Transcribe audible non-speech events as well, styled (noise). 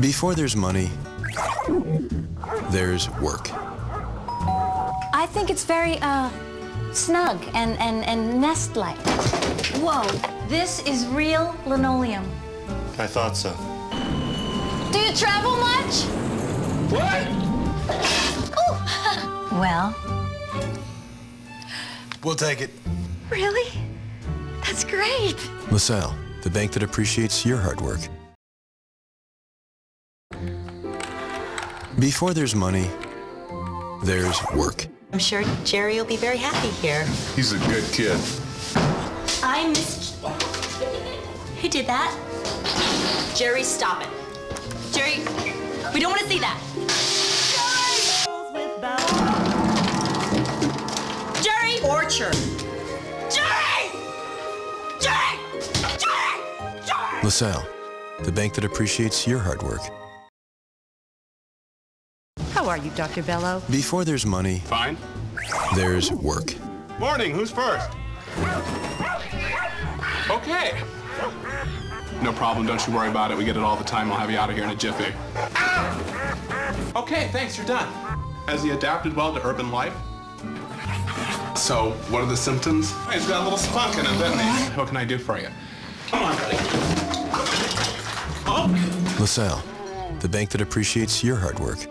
Before there's money, there's work. I think it's very, uh, snug and, and, and nest-like. Whoa, this is real linoleum. I thought so. Do you travel much? What? (laughs) Well, We'll take it. really? That's great. LaSalle, the bank that appreciates your hard work. Before there's money, there's work. I'm sure Jerry will be very happy here. He's a good kid. I missed. Who did that? Jerry, stop it. Jerry, we don't want to see that. Jerry! Orchard. Jerry! Jerry! Jerry! Jerry! LaSalle, the bank that appreciates your hard work. How are you, Dr. Bello? Before there's money, Fine. there's work. Morning, who's first? Okay. No problem, don't you worry about it. We get it all the time. I'll have you out of here in a jiffy. Okay, thanks, you're done. Has he adapted well to urban life? So, what are the symptoms? He's got a little spunk in him, doesn't he? What can I do for you? Come on, buddy. Oh, LaSalle, the bank that appreciates your hard work.